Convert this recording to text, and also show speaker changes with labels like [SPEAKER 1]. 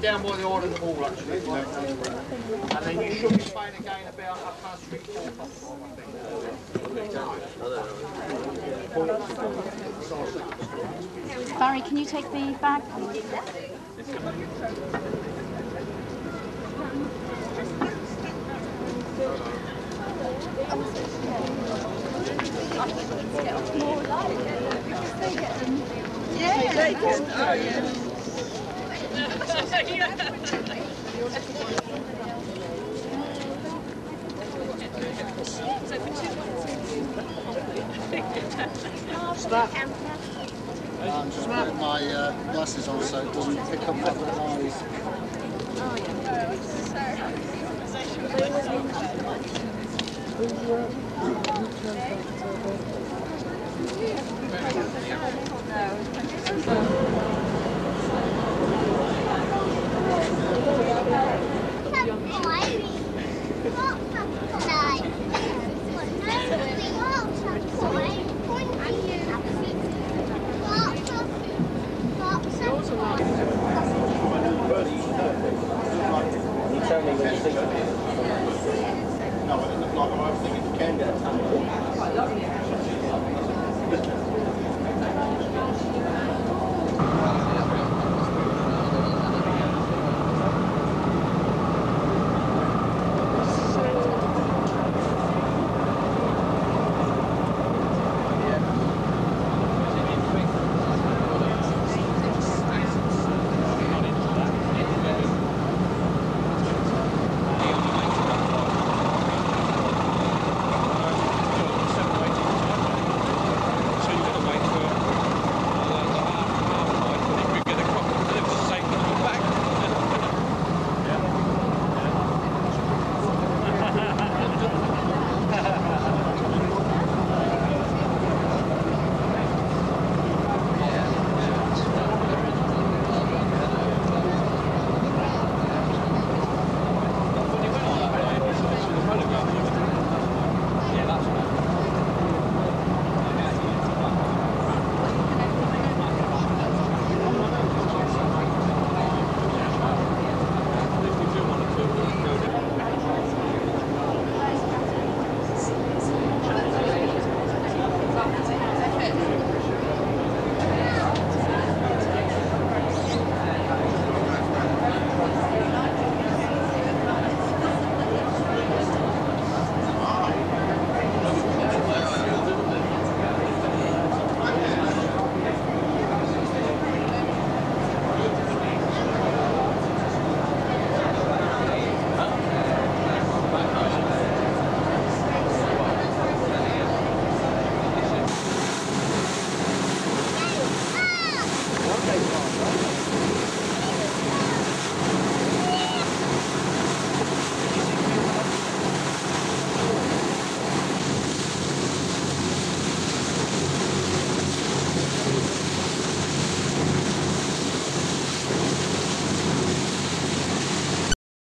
[SPEAKER 1] Down by the of the ball, actually. And then you should be playing again about half past three, quarter.
[SPEAKER 2] Barry, can you take the bag?
[SPEAKER 3] I'm just putting my uh, glasses on so it doesn't pick up other noise.
[SPEAKER 4] No, I think it's like I was thinking you